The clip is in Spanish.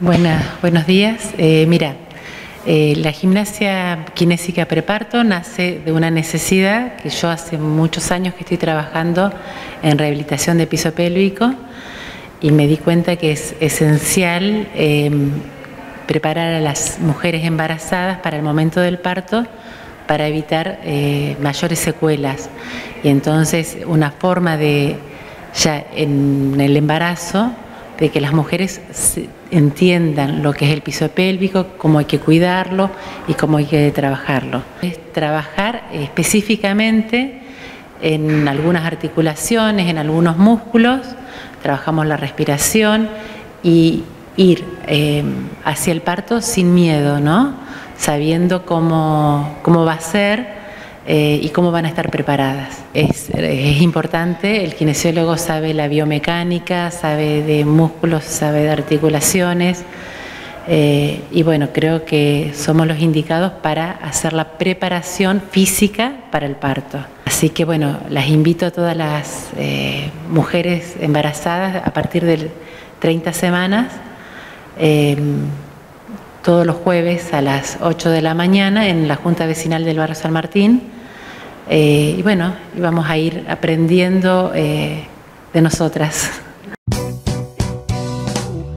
buenos días. Eh, mira, eh, la gimnasia kinésica preparto nace de una necesidad que yo hace muchos años que estoy trabajando en rehabilitación de piso pélvico y me di cuenta que es esencial em, preparar a las mujeres embarazadas para el momento del parto para evitar eh, mayores secuelas. Y entonces una forma de, ya en el embarazo, de que las mujeres entiendan lo que es el piso pélvico, cómo hay que cuidarlo y cómo hay que trabajarlo. Es trabajar específicamente en algunas articulaciones, en algunos músculos, trabajamos la respiración y ir eh, hacia el parto sin miedo, ¿no? sabiendo cómo, cómo va a ser eh, y cómo van a estar preparadas. Es, importante, el kinesiólogo sabe la biomecánica, sabe de músculos, sabe de articulaciones. Eh, y bueno, creo que somos los indicados para hacer la preparación física para el parto. Así que bueno, las invito a todas las eh, mujeres embarazadas a partir de 30 semanas, todos los jueves a las 8 de la mañana en la Junta Vecinal del Barrio San Martín eh, y bueno, vamos a ir aprendiendo eh, de nosotras.